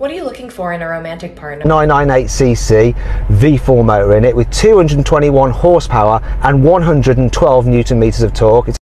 What are you looking for in a romantic partner? 998cc V4 motor in it with 221 horsepower and 112 newton meters of torque. It's